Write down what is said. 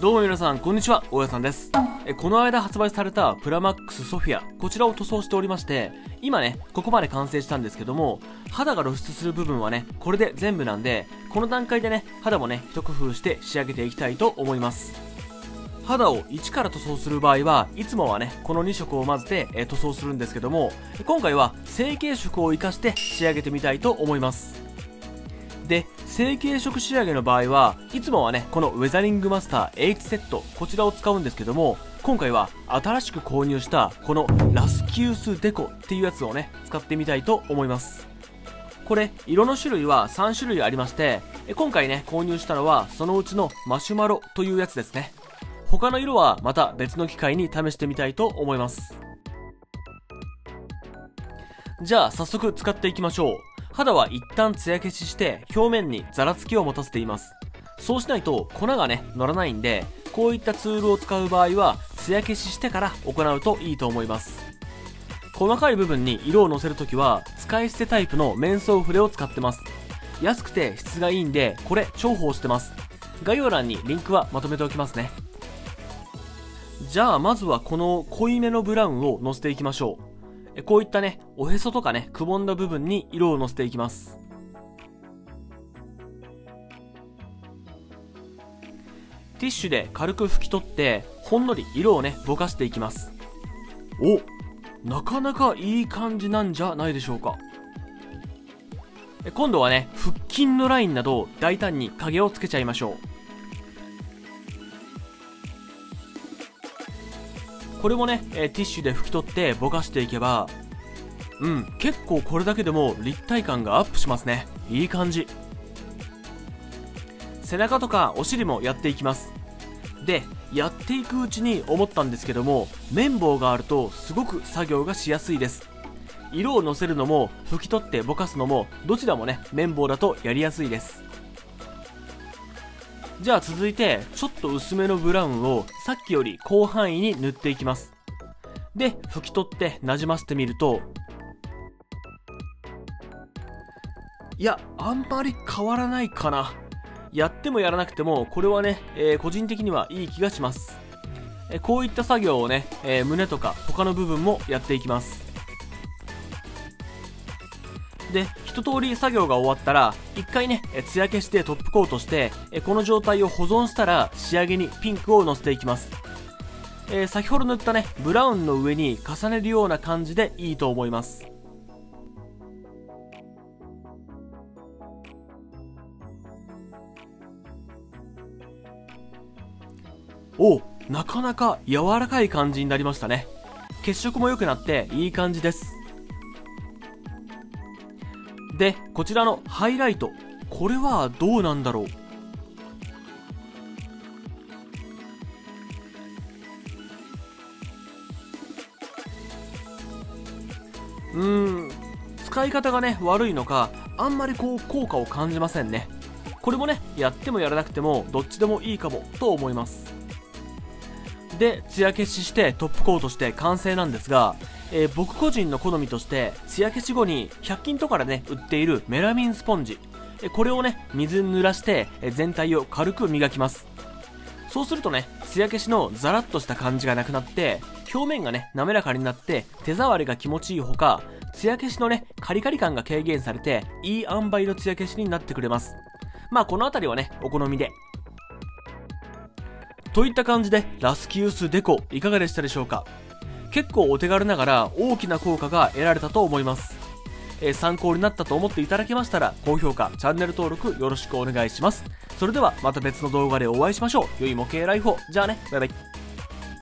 どうも皆さん、こんにちは、大家さんです。えこの間発売されたプラマックスソフィア、こちらを塗装しておりまして、今ね、ここまで完成したんですけども、肌が露出する部分はね、これで全部なんで、この段階でね、肌もね、一工夫して仕上げていきたいと思います。肌を一から塗装する場合はいつもはねこの2色を混ぜて、え塗装するんですけども今回は成型色を生かして仕上げてみたいと思いますで成型色仕上げの場合はいつもはねこのウェザリングマスター H セットこちらを使うんですけども今回は新しく購入したこのラスキウスデコっていうやつをね使ってみたいと思います。これ色の種類は3種類ありまして今回ね購入したのはそのうちのマシュマロというやつですね。他の色はまた別の機会に試してみたいと思います。じゃあ早速使っていきましょう。肌は一旦艶消しして表面にザラつきを持たせています。そうしないと粉がね乗らないんでこういったツールを使う場合は艶消ししてから行うといいと思います。細かい部分に色をのせるときは使い捨てタイプの面相筆を使ってます。安くて質がいいんでこれ重宝してます。概要欄にリンクはまとめておきますね。じゃあまずはこの濃いめのブラウンをのせていきましょう。こういったねおへそとかねくぼんだ部分に色をのせていきます。ティッシュで軽く拭き取ってほんのり色をねぼかしていきます。おなかなかいい感じなんじゃないでしょうか。今度はね腹筋のラインなど大胆に影をつけちゃいましょう。これもね、えティッシュで拭き取ってぼかしていけばうん結構これだけでも立体感がアップしますね。いい感じ。背中とかお尻もやっていきます。でやっていくうちに思ったんですけども綿棒があるとすごく作業がしやすいです。色をのせるのも拭き取ってぼかすのもどちらもね綿棒だとやりやすいです。じゃあ続いてちょっと薄めのブラウンをさっきより広範囲に塗っていきます。で拭き取ってなじませてみると。いやあんまり変わらないかな。やってもやらなくてもこれはね、えー個人的にはいい気がします。えーこういった作業をね、えー胸とか他の部分もやっていきます。で一通り作業が終わったら一回ねえ艶消してトップコートしてこの状態を保存したら仕上げにピンクをのせていきます。えー先ほど塗ったねブラウンの上に重ねるような感じでいいと思います。おなかなか柔らかい感じになりましたね。血色も良くなっていい感じです。でこちらのハイライトこれはどうなんだろう？うーん使い方がね悪いのかあんまりこう効果を感じませんね。これもねやってもやらなくてもどっちでもいいかもと思います。で艶消ししてトップコートして完成なんですが、えー僕個人の好みとして艶消し後に100均とかでね売っているメラミンスポンジ。これをね水に濡らして全体を軽く磨きます。そうするとね艶消しのザラッとした感じがなくなって表面がね滑らかになって手触りが気持ちいいほか艶消しのねカリカリ感が軽減されていい塩梅の艶消しになってくれます。まあこの辺りはねお好みで。といった感じでラスキウスデコいかがでしたでしょうか？結構お手軽ながら大きな効果が得られたと思います、えー参考になったと思っていただけましたら高評価チャンネル登録よろしくお願いします。それではまた別の動画でお会いしましょう。良い模型ライフを。じゃあね。バイバイ。